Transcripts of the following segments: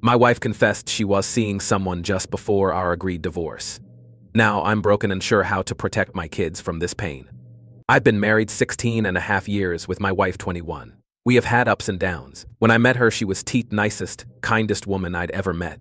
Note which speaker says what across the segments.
Speaker 1: My wife confessed she was seeing someone just before our agreed divorce. Now I'm broken and sure how to protect my kids from this pain. I've been married 16 and a half years with my wife 21. We have had ups and downs. When I met her, she was teat nicest, kindest woman I'd ever met.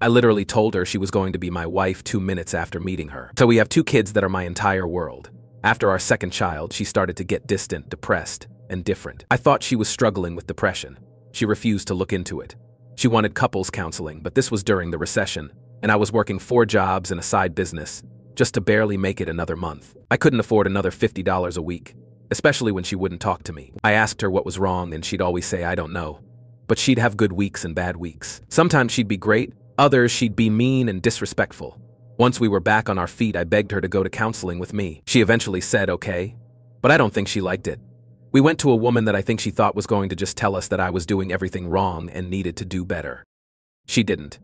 Speaker 1: I literally told her she was going to be my wife two minutes after meeting her. So we have two kids that are my entire world. After our second child, she started to get distant, depressed, and different. I thought she was struggling with depression. She refused to look into it. She wanted couples counseling, but this was during the recession, and I was working four jobs and a side business, just to barely make it another month. I couldn't afford another $50 a week, especially when she wouldn't talk to me. I asked her what was wrong, and she'd always say, I don't know. But she'd have good weeks and bad weeks. Sometimes she'd be great, others she'd be mean and disrespectful. Once we were back on our feet, I begged her to go to counseling with me. She eventually said okay, but I don't think she liked it. We went to a woman that I think she thought was going to just tell us that I was doing everything wrong and needed to do better. She didn't.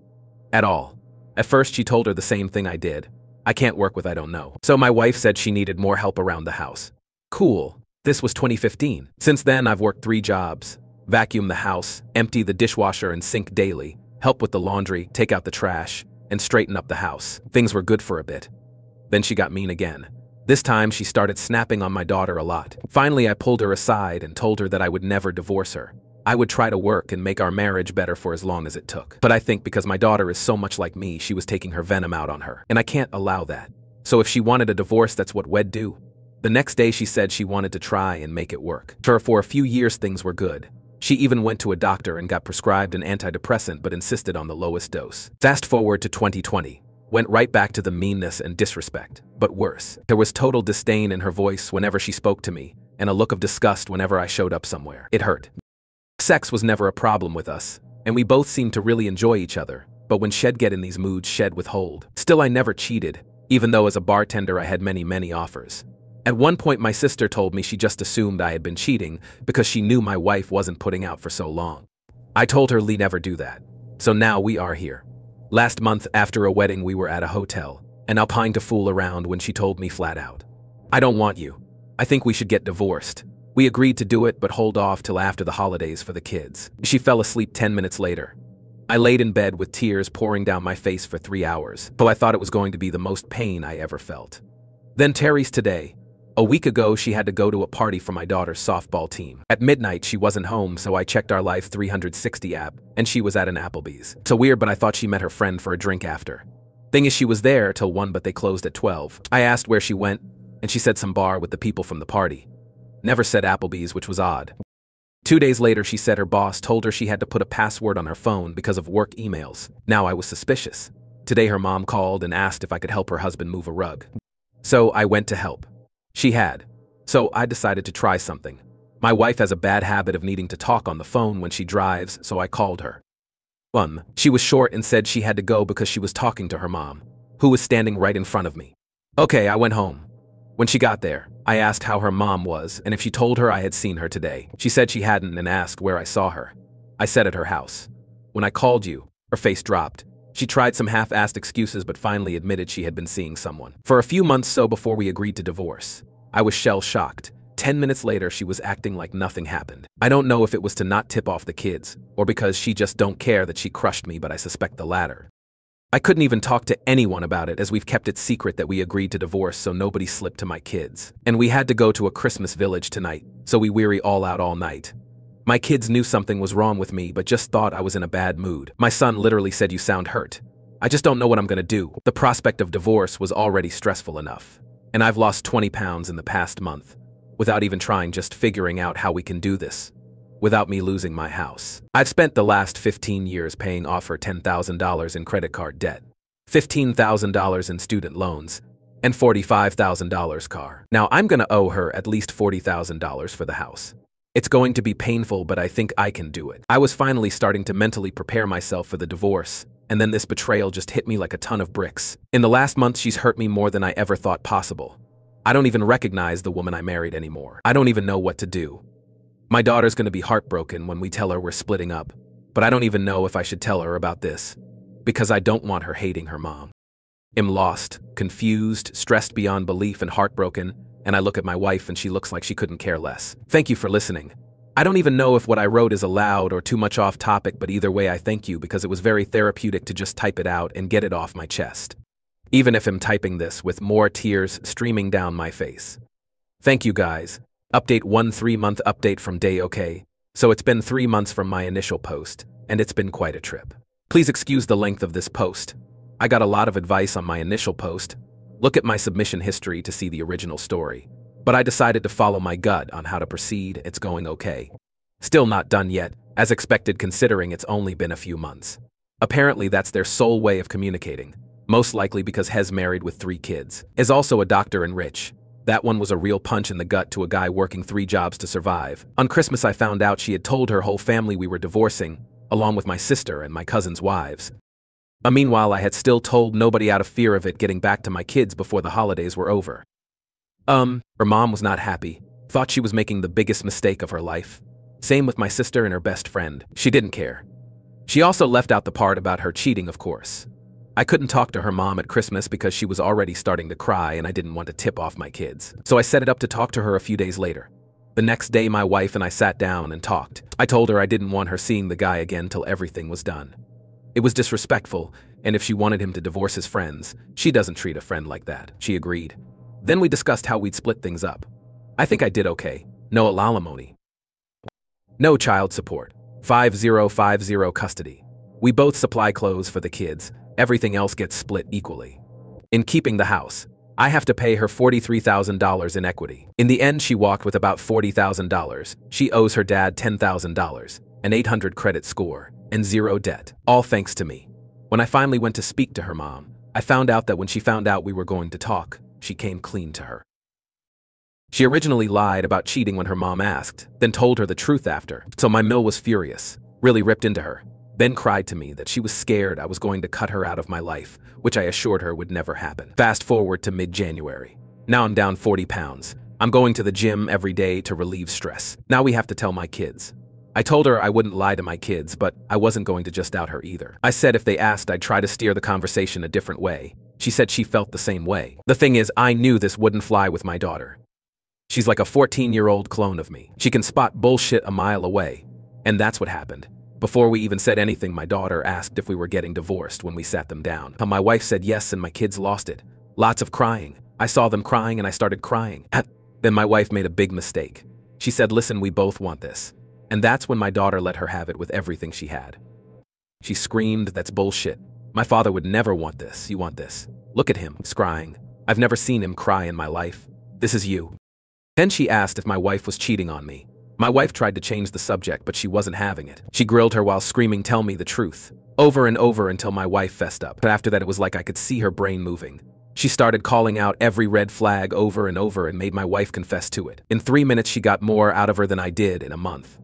Speaker 1: At all. At first, she told her the same thing I did. I can't work with I don't know. So my wife said she needed more help around the house. Cool. This was 2015. Since then, I've worked three jobs vacuum the house, empty the dishwasher and sink daily, help with the laundry, take out the trash, and straighten up the house. Things were good for a bit. Then she got mean again. This time, she started snapping on my daughter a lot. Finally, I pulled her aside and told her that I would never divorce her. I would try to work and make our marriage better for as long as it took. But I think because my daughter is so much like me, she was taking her venom out on her. And I can't allow that. So if she wanted a divorce, that's what wed do. The next day, she said she wanted to try and make it work. For, for a few years, things were good. She even went to a doctor and got prescribed an antidepressant but insisted on the lowest dose. Fast forward to 2020. Went right back to the meanness and disrespect, but worse. There was total disdain in her voice whenever she spoke to me, and a look of disgust whenever I showed up somewhere. It hurt. Sex was never a problem with us, and we both seemed to really enjoy each other, but when Shed get in these moods, Shed withhold. Still, I never cheated, even though as a bartender I had many, many offers. At one point, my sister told me she just assumed I had been cheating because she knew my wife wasn't putting out for so long. I told her Lee never do that. So now we are here. Last month, after a wedding, we were at a hotel, and I Alpine to fool around when she told me flat out, I don't want you. I think we should get divorced. We agreed to do it, but hold off till after the holidays for the kids. She fell asleep 10 minutes later. I laid in bed with tears pouring down my face for three hours, though I thought it was going to be the most pain I ever felt. Then Terry's today, a week ago, she had to go to a party for my daughter's softball team. At midnight, she wasn't home, so I checked our Life 360 app, and she was at an Applebee's. So weird, but I thought she met her friend for a drink after. Thing is, she was there till 1, but they closed at 12. I asked where she went, and she said some bar with the people from the party. Never said Applebee's, which was odd. Two days later, she said her boss told her she had to put a password on her phone because of work emails. Now I was suspicious. Today, her mom called and asked if I could help her husband move a rug. So I went to help. She had. So I decided to try something. My wife has a bad habit of needing to talk on the phone when she drives, so I called her. 1. She was short and said she had to go because she was talking to her mom, who was standing right in front of me. Okay, I went home. When she got there, I asked how her mom was and if she told her I had seen her today. She said she hadn't and asked where I saw her. I said at her house. When I called you, her face dropped. She tried some half-assed excuses but finally admitted she had been seeing someone. For a few months so before we agreed to divorce. I was shell-shocked. Ten minutes later, she was acting like nothing happened. I don't know if it was to not tip off the kids, or because she just don't care that she crushed me, but I suspect the latter. I couldn't even talk to anyone about it as we've kept it secret that we agreed to divorce so nobody slipped to my kids. And we had to go to a Christmas village tonight, so we weary all out all night. My kids knew something was wrong with me, but just thought I was in a bad mood. My son literally said, You sound hurt. I just don't know what I'm gonna do. The prospect of divorce was already stressful enough. And I've lost 20 pounds in the past month, without even trying just figuring out how we can do this, without me losing my house. I've spent the last 15 years paying off her $10,000 in credit card debt, $15,000 in student loans, and $45,000 car. Now I'm gonna owe her at least $40,000 for the house. It's going to be painful, but I think I can do it. I was finally starting to mentally prepare myself for the divorce, and then this betrayal just hit me like a ton of bricks. In the last month, she's hurt me more than I ever thought possible. I don't even recognize the woman I married anymore. I don't even know what to do. My daughter's gonna be heartbroken when we tell her we're splitting up, but I don't even know if I should tell her about this, because I don't want her hating her mom. I'm lost, confused, stressed beyond belief, and heartbroken, and I look at my wife and she looks like she couldn't care less. Thank you for listening. I don't even know if what I wrote is allowed or too much off topic, but either way, I thank you because it was very therapeutic to just type it out and get it off my chest. Even if I'm typing this with more tears streaming down my face. Thank you guys. Update 1 3 month update from Day OK. So it's been three months from my initial post, and it's been quite a trip. Please excuse the length of this post. I got a lot of advice on my initial post. Look at my submission history to see the original story but I decided to follow my gut on how to proceed. It's going okay. Still not done yet, as expected considering it's only been a few months. Apparently, that's their sole way of communicating, most likely because Hez married with three kids, is also a doctor and rich. That one was a real punch in the gut to a guy working three jobs to survive. On Christmas, I found out she had told her whole family we were divorcing, along with my sister and my cousin's wives. Meanwhile, I had still told nobody out of fear of it getting back to my kids before the holidays were over. Um, her mom was not happy, thought she was making the biggest mistake of her life. Same with my sister and her best friend. She didn't care. She also left out the part about her cheating, of course. I couldn't talk to her mom at Christmas because she was already starting to cry and I didn't want to tip off my kids. So I set it up to talk to her a few days later. The next day, my wife and I sat down and talked. I told her I didn't want her seeing the guy again till everything was done. It was disrespectful, and if she wanted him to divorce his friends, she doesn't treat a friend like that. She agreed. Then we discussed how we'd split things up. I think I did okay. No alimony. No child support. 5050 custody. We both supply clothes for the kids. Everything else gets split equally. In keeping the house, I have to pay her $43,000 in equity. In the end, she walked with about $40,000. She owes her dad $10,000, an 800 credit score, and zero debt, all thanks to me. When I finally went to speak to her mom, I found out that when she found out we were going to talk, she came clean to her. She originally lied about cheating when her mom asked, then told her the truth after, so my mill was furious, really ripped into her, then cried to me that she was scared I was going to cut her out of my life, which I assured her would never happen. Fast forward to mid January. Now I'm down 40 pounds. I'm going to the gym every day to relieve stress. Now we have to tell my kids. I told her I wouldn't lie to my kids, but I wasn't going to just out her either. I said if they asked, I'd try to steer the conversation a different way, she said she felt the same way. The thing is, I knew this wouldn't fly with my daughter. She's like a 14 year old clone of me. She can spot bullshit a mile away. And that's what happened. Before we even said anything, my daughter asked if we were getting divorced when we sat them down. My wife said yes, and my kids lost it. Lots of crying. I saw them crying and I started crying. then my wife made a big mistake. She said, Listen, we both want this. And that's when my daughter let her have it with everything she had. She screamed, That's bullshit. My father would never want this. You want this. Look at him, crying. I've never seen him cry in my life. This is you. Then she asked if my wife was cheating on me. My wife tried to change the subject, but she wasn't having it. She grilled her while screaming, Tell me the truth. Over and over until my wife fessed up. But after that, it was like I could see her brain moving. She started calling out every red flag over and over and made my wife confess to it. In three minutes, she got more out of her than I did in a month.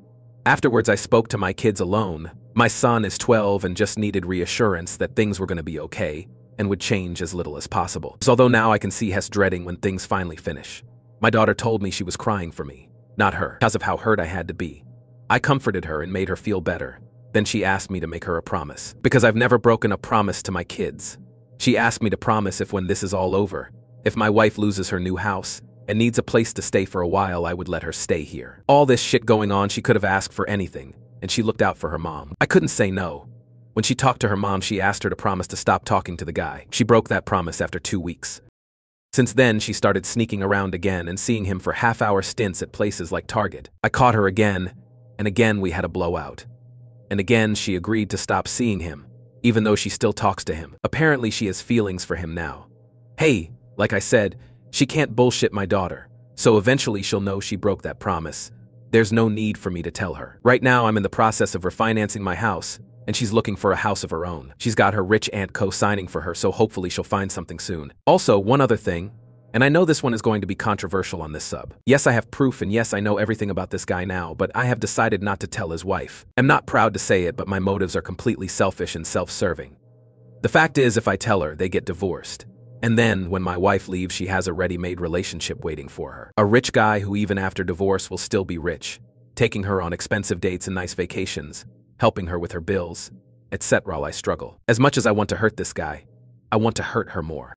Speaker 1: Afterwards, I spoke to my kids alone, my son is 12 and just needed reassurance that things were going to be okay and would change as little as possible. So although now I can see Hess dreading when things finally finish. My daughter told me she was crying for me, not her, because of how hurt I had to be. I comforted her and made her feel better. Then she asked me to make her a promise, because I've never broken a promise to my kids. She asked me to promise if when this is all over, if my wife loses her new house and needs a place to stay for a while, I would let her stay here. All this shit going on, she could have asked for anything, and she looked out for her mom. I couldn't say no. When she talked to her mom, she asked her to promise to stop talking to the guy. She broke that promise after two weeks. Since then, she started sneaking around again and seeing him for half hour stints at places like Target. I caught her again, and again we had a blowout. And again, she agreed to stop seeing him, even though she still talks to him. Apparently, she has feelings for him now. Hey, like I said, she can't bullshit my daughter, so eventually she'll know she broke that promise, there's no need for me to tell her. Right now, I'm in the process of refinancing my house, and she's looking for a house of her own. She's got her rich aunt co-signing for her, so hopefully she'll find something soon. Also, one other thing, and I know this one is going to be controversial on this sub. Yes, I have proof, and yes, I know everything about this guy now, but I have decided not to tell his wife. I'm not proud to say it, but my motives are completely selfish and self-serving. The fact is, if I tell her, they get divorced. And then, when my wife leaves, she has a ready made relationship waiting for her. A rich guy who, even after divorce, will still be rich, taking her on expensive dates and nice vacations, helping her with her bills, etc. while I struggle. As much as I want to hurt this guy, I want to hurt her more.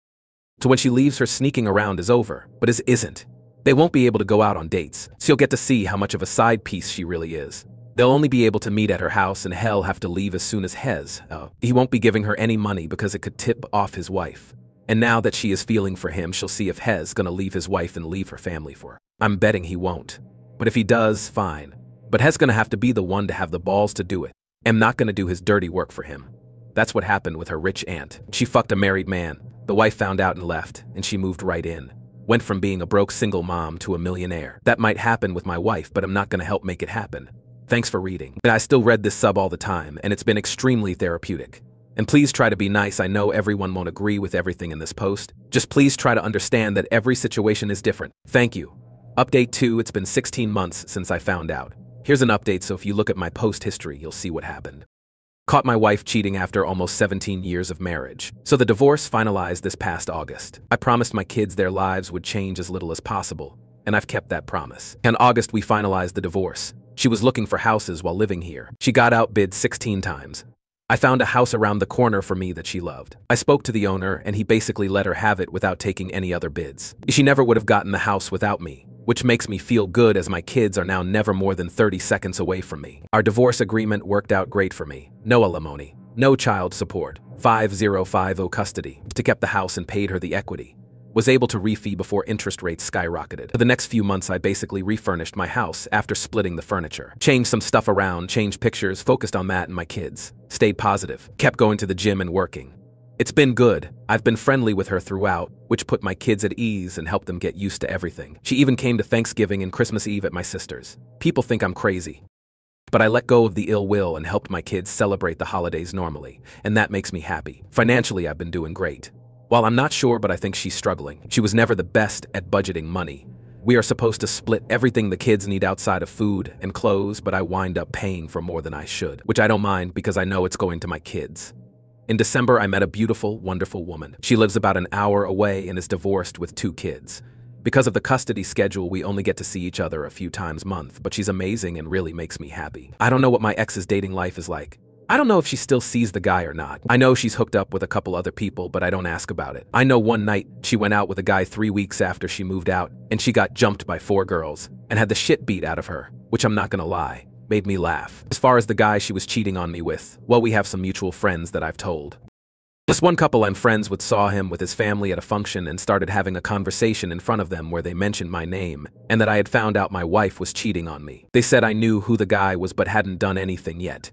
Speaker 1: So when she leaves, her sneaking around is over, but it isn't. They won't be able to go out on dates, so you'll get to see how much of a side piece she really is. They'll only be able to meet at her house and Hell have to leave as soon as Hez. Uh, he won't be giving her any money because it could tip off his wife. And now that she is feeling for him, she'll see if Hez gonna leave his wife and leave her family for her. I'm betting he won't. But if he does, fine. But Hez gonna have to be the one to have the balls to do it. I'm not gonna do his dirty work for him. That's what happened with her rich aunt. She fucked a married man. The wife found out and left, and she moved right in. Went from being a broke single mom to a millionaire. That might happen with my wife, but I'm not gonna help make it happen. Thanks for reading. And I still read this sub all the time, and it's been extremely therapeutic. And please try to be nice. I know everyone won't agree with everything in this post. Just please try to understand that every situation is different. Thank you. Update 2 It's been 16 months since I found out. Here's an update, so if you look at my post history, you'll see what happened. Caught my wife cheating after almost 17 years of marriage. So the divorce finalized this past August. I promised my kids their lives would change as little as possible, and I've kept that promise. In August, we finalized the divorce. She was looking for houses while living here. She got outbid 16 times. I found a house around the corner for me that she loved. I spoke to the owner, and he basically let her have it without taking any other bids. She never would have gotten the house without me, which makes me feel good as my kids are now never more than 30 seconds away from me. Our divorce agreement worked out great for me. No alimony, no child support, 5050 custody, to kept the house and paid her the equity was able to refi before interest rates skyrocketed. For the next few months, I basically refurnished my house after splitting the furniture. Changed some stuff around, changed pictures, focused on that and my kids. Stayed positive, kept going to the gym and working. It's been good. I've been friendly with her throughout, which put my kids at ease and helped them get used to everything. She even came to Thanksgiving and Christmas Eve at my sister's. People think I'm crazy. But I let go of the ill will and helped my kids celebrate the holidays normally, and that makes me happy. Financially, I've been doing great. While I'm not sure, but I think she's struggling. She was never the best at budgeting money. We are supposed to split everything the kids need outside of food and clothes, but I wind up paying for more than I should, which I don't mind because I know it's going to my kids. In December, I met a beautiful, wonderful woman. She lives about an hour away and is divorced with two kids. Because of the custody schedule, we only get to see each other a few times a month, but she's amazing and really makes me happy. I don't know what my ex's dating life is like. I don't know if she still sees the guy or not. I know she's hooked up with a couple other people, but I don't ask about it. I know one night she went out with a guy three weeks after she moved out, and she got jumped by four girls and had the shit beat out of her, which I'm not gonna lie, made me laugh. As far as the guy she was cheating on me with, well, we have some mutual friends that I've told. This one couple I'm friends with saw him with his family at a function and started having a conversation in front of them where they mentioned my name and that I had found out my wife was cheating on me. They said I knew who the guy was but hadn't done anything yet.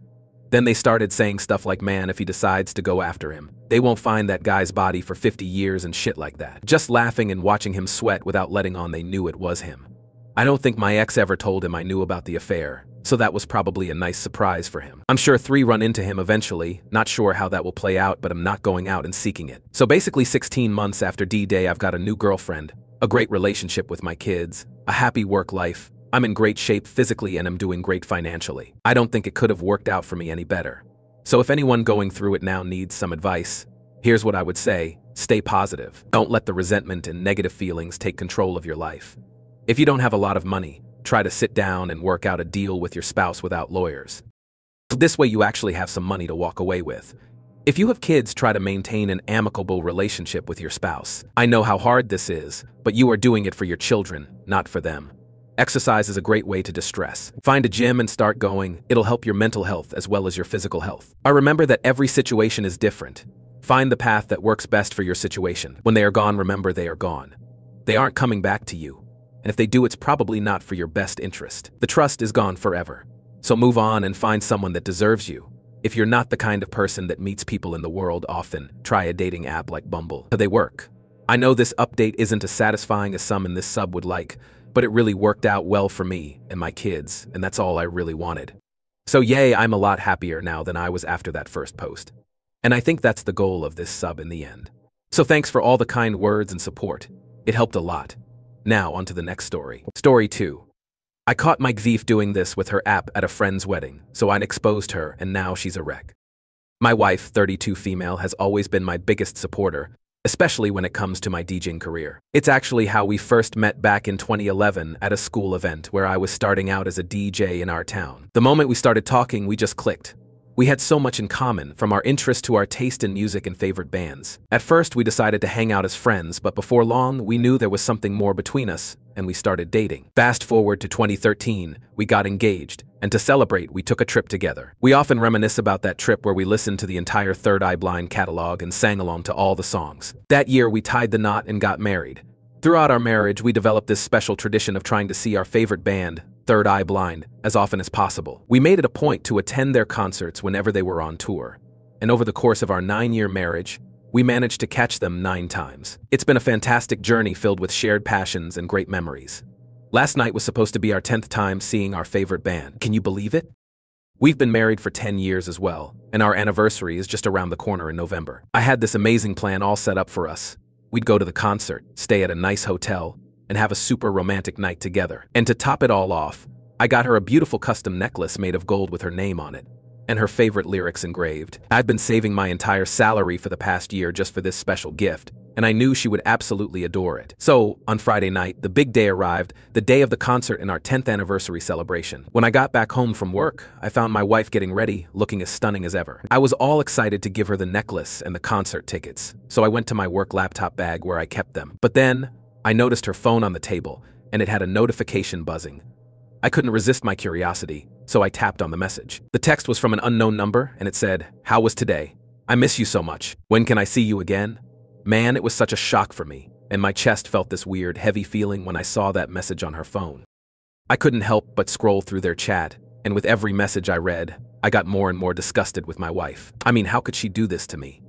Speaker 1: Then they started saying stuff like, man, if he decides to go after him, they won't find that guy's body for 50 years and shit like that. Just laughing and watching him sweat without letting on they knew it was him. I don't think my ex ever told him I knew about the affair, so that was probably a nice surprise for him. I'm sure three run into him eventually, not sure how that will play out, but I'm not going out and seeking it. So basically 16 months after D-Day, I've got a new girlfriend, a great relationship with my kids, a happy work life, I'm in great shape physically and I'm doing great financially. I don't think it could have worked out for me any better. So if anyone going through it now needs some advice, here's what I would say. Stay positive. Don't let the resentment and negative feelings take control of your life. If you don't have a lot of money, try to sit down and work out a deal with your spouse without lawyers. This way you actually have some money to walk away with. If you have kids, try to maintain an amicable relationship with your spouse. I know how hard this is, but you are doing it for your children, not for them. Exercise is a great way to distress. Find a gym and start going. It'll help your mental health as well as your physical health. I remember that every situation is different. Find the path that works best for your situation. When they are gone, remember they are gone. They aren't coming back to you. And if they do, it's probably not for your best interest. The trust is gone forever. So move on and find someone that deserves you. If you're not the kind of person that meets people in the world often, try a dating app like Bumble. They work. I know this update isn't as satisfying as some in this sub would like, but it really worked out well for me and my kids, and that's all I really wanted. So yay, I'm a lot happier now than I was after that first post. And I think that's the goal of this sub in the end. So thanks for all the kind words and support. It helped a lot. Now, on to the next story. Story 2. I caught Mike Thief doing this with her app at a friend's wedding, so I exposed her, and now she's a wreck. My wife, 32 female, has always been my biggest supporter, especially when it comes to my DJing career. It's actually how we first met back in 2011 at a school event where I was starting out as a DJ in our town. The moment we started talking, we just clicked. We had so much in common, from our interest to our taste in music and favorite bands. At first, we decided to hang out as friends, but before long, we knew there was something more between us, and we started dating. Fast forward to 2013, we got engaged, and to celebrate, we took a trip together. We often reminisce about that trip where we listened to the entire Third Eye Blind catalog and sang along to all the songs. That year, we tied the knot and got married. Throughout our marriage, we developed this special tradition of trying to see our favorite band, Third Eye Blind, as often as possible. We made it a point to attend their concerts whenever they were on tour. And over the course of our nine year marriage, we managed to catch them nine times. It's been a fantastic journey filled with shared passions and great memories. Last night was supposed to be our 10th time seeing our favorite band. Can you believe it? We've been married for 10 years as well, and our anniversary is just around the corner in November. I had this amazing plan all set up for us. We'd go to the concert, stay at a nice hotel, and have a super romantic night together. And to top it all off, I got her a beautiful custom necklace made of gold with her name on it, and her favorite lyrics engraved. I've been saving my entire salary for the past year just for this special gift, and I knew she would absolutely adore it. So, on Friday night, the big day arrived, the day of the concert and our 10th anniversary celebration. When I got back home from work, I found my wife getting ready, looking as stunning as ever. I was all excited to give her the necklace and the concert tickets, so I went to my work laptop bag where I kept them. But then, I noticed her phone on the table, and it had a notification buzzing. I couldn't resist my curiosity, so I tapped on the message. The text was from an unknown number, and it said, How was today? I miss you so much. When can I see you again? Man, it was such a shock for me, and my chest felt this weird, heavy feeling when I saw that message on her phone. I couldn't help but scroll through their chat, and with every message I read, I got more and more disgusted with my wife. I mean, how could she do this to me?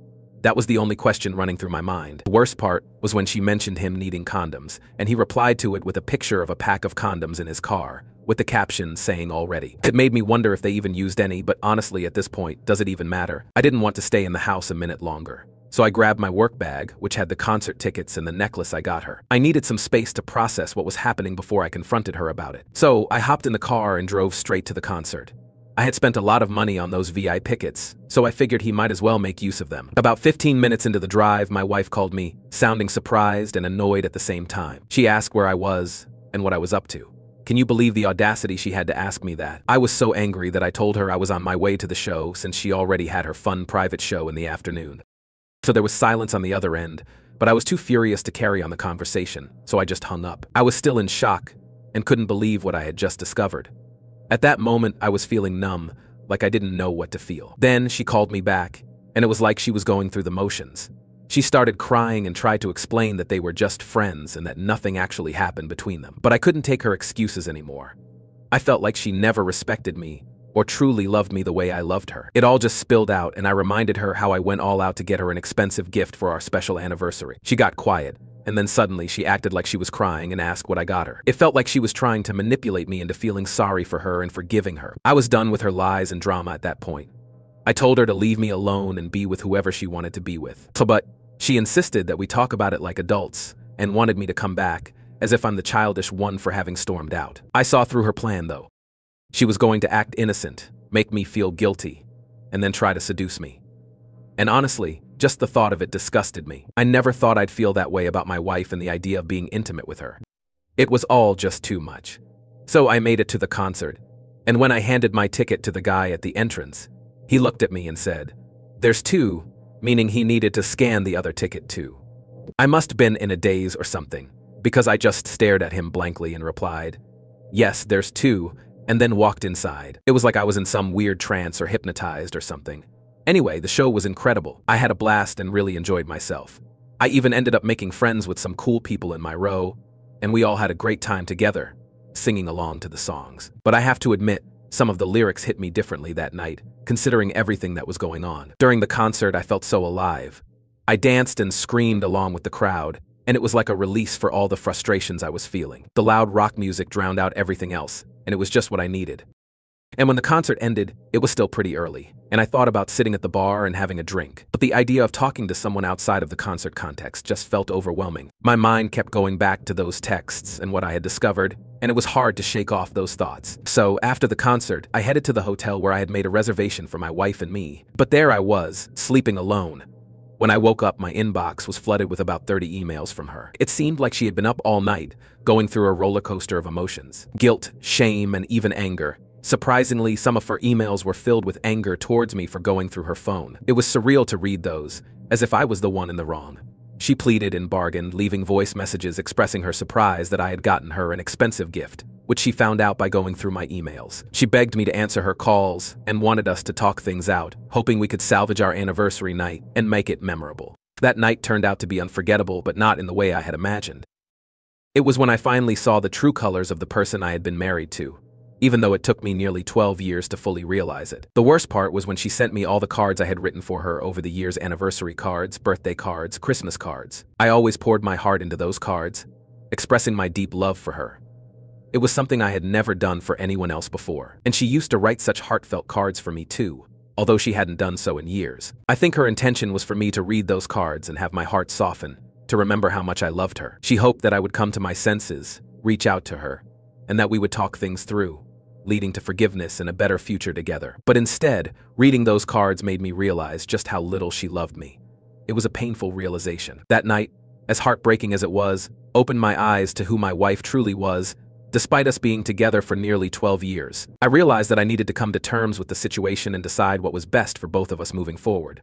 Speaker 1: That was the only question running through my mind. The worst part was when she mentioned him needing condoms, and he replied to it with a picture of a pack of condoms in his car, with the caption saying already. It made me wonder if they even used any, but honestly, at this point, does it even matter? I didn't want to stay in the house a minute longer. So I grabbed my work bag, which had the concert tickets and the necklace I got her. I needed some space to process what was happening before I confronted her about it. So I hopped in the car and drove straight to the concert. I had spent a lot of money on those VIP tickets, so I figured he might as well make use of them. About 15 minutes into the drive, my wife called me, sounding surprised and annoyed at the same time. She asked where I was and what I was up to. Can you believe the audacity she had to ask me that? I was so angry that I told her I was on my way to the show since she already had her fun private show in the afternoon. So there was silence on the other end, but I was too furious to carry on the conversation, so I just hung up. I was still in shock and couldn't believe what I had just discovered. At that moment, I was feeling numb, like I didn't know what to feel. Then she called me back, and it was like she was going through the motions. She started crying and tried to explain that they were just friends and that nothing actually happened between them. But I couldn't take her excuses anymore. I felt like she never respected me or truly loved me the way I loved her. It all just spilled out, and I reminded her how I went all out to get her an expensive gift for our special anniversary. She got quiet, and then suddenly she acted like she was crying and asked what I got her. It felt like she was trying to manipulate me into feeling sorry for her and forgiving her. I was done with her lies and drama at that point. I told her to leave me alone and be with whoever she wanted to be with. So, but she insisted that we talk about it like adults and wanted me to come back, as if I'm the childish one for having stormed out. I saw through her plan, though. She was going to act innocent, make me feel guilty, and then try to seduce me. And honestly, just the thought of it disgusted me. I never thought I'd feel that way about my wife and the idea of being intimate with her. It was all just too much. So I made it to the concert, and when I handed my ticket to the guy at the entrance, he looked at me and said, There's two, meaning he needed to scan the other ticket too. I must have been in a daze or something, because I just stared at him blankly and replied, Yes, there's two, and then walked inside. It was like I was in some weird trance or hypnotized or something. Anyway, the show was incredible. I had a blast and really enjoyed myself. I even ended up making friends with some cool people in my row, and we all had a great time together, singing along to the songs. But I have to admit, some of the lyrics hit me differently that night, considering everything that was going on. During the concert, I felt so alive. I danced and screamed along with the crowd, and it was like a release for all the frustrations I was feeling. The loud rock music drowned out everything else, and it was just what I needed. And when the concert ended, it was still pretty early, and I thought about sitting at the bar and having a drink. But the idea of talking to someone outside of the concert context just felt overwhelming. My mind kept going back to those texts and what I had discovered, and it was hard to shake off those thoughts. So, after the concert, I headed to the hotel where I had made a reservation for my wife and me. But there I was, sleeping alone. When I woke up, my inbox was flooded with about 30 emails from her. It seemed like she had been up all night, going through a roller coaster of emotions guilt, shame, and even anger Surprisingly, some of her emails were filled with anger towards me for going through her phone. It was surreal to read those, as if I was the one in the wrong. She pleaded and bargained, leaving voice messages expressing her surprise that I had gotten her an expensive gift, which she found out by going through my emails. She begged me to answer her calls and wanted us to talk things out, hoping we could salvage our anniversary night and make it memorable. That night turned out to be unforgettable, but not in the way I had imagined. It was when I finally saw the true colors of the person I had been married to, even though it took me nearly 12 years to fully realize it. The worst part was when she sent me all the cards I had written for her over the years anniversary cards, birthday cards, Christmas cards. I always poured my heart into those cards, expressing my deep love for her. It was something I had never done for anyone else before, and she used to write such heartfelt cards for me too, although she hadn't done so in years. I think her intention was for me to read those cards and have my heart soften, to remember how much I loved her. She hoped that I would come to my senses, reach out to her, and that we would talk things through, leading to forgiveness and a better future together. But instead, reading those cards made me realize just how little she loved me. It was a painful realization. That night, as heartbreaking as it was, opened my eyes to who my wife truly was, despite us being together for nearly 12 years. I realized that I needed to come to terms with the situation and decide what was best for both of us moving forward.